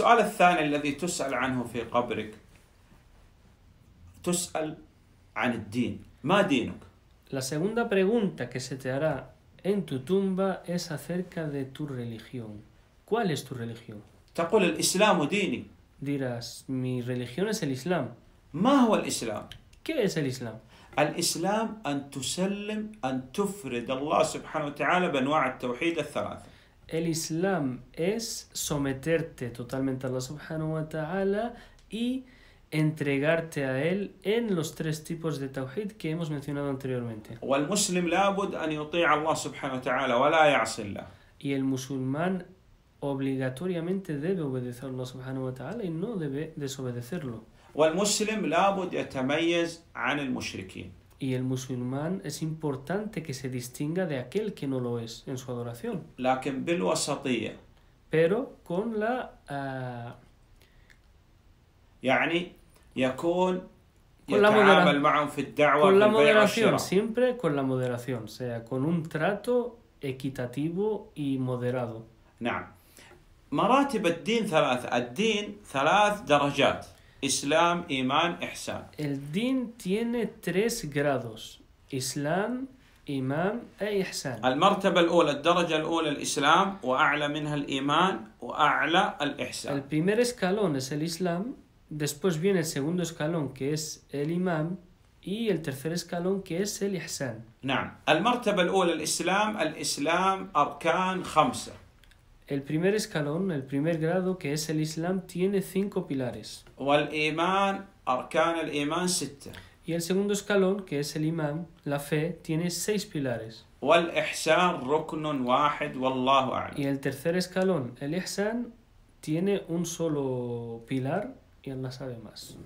السؤال الثاني الذي تسأل عنه في قبرك تسأل عن الدين ما دينك La segunda pregunta que se te hará en tu tumba es acerca de tu religión. ¿Cuál es tu religión? تقول الإسلام ديني Dirás, mi religión es el Islam. ما هو الإسلام ¿Qué es el Islam? الإسلام أن تسلم أن تفرد الله سبحانه وتعالى بأنواع التوحيد الثلاثة El Islam es someterte totalmente a Allah subhanahu wa ta'ala y entregarte a Él en los tres tipos de tawhid que hemos mencionado anteriormente. والمسلم لابد أن يطيع الله سبحانه وتعالى ولا يعصي الله Y el musulmán obligatoriamente debe obedecer a Allah subhanahu wa ta'ala y no debe desobedecerlo. والمسلم لابد يتميز عن المشركين Y el musulmán es importante que se distinga de aquel que no lo es en su adoración, لكن بالوسطية pero con la ah, يعني يكون Con la يتعامل modera- معهم في الدعوة con في la البيع moderación, والشراء siempre con la moderación, o sea, con un trato equitativo y moderado. نعم مراتب الدين ثلاثة الدين ثلاث درجات إسلام إيمان إحسان El din tiene tres grados: Islam, Imam e Ihsan. المرتبة الأولى الدرجة الأولى الإسلام وأعلى منها الإيمان وأعلى El الإحسان primer escalón es el Islam, después viene el segundo escalón que es el Imam y el tercer escalón que es el Ihsan. نعم المرتبة الأولى الإسلام الإسلام أركان خمسة El primer escalón, el primer grado que es el Islam, tiene cinco pilares. Y el segundo escalón, que es el imán, la fe, tiene seis pilares. Y el tercer escalón, el ihsan, tiene un solo pilar y Allah sabe más.